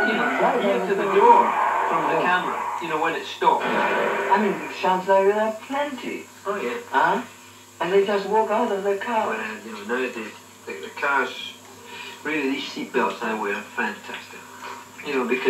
You know, near to the door from the camera, you know, when it stops. I mean, sounds like there are plenty. Oh, yeah. Huh? And they just walk out of the car. Well, you know, nowadays, the, the cars, really, these seatbelts I wear fantastic. You know, because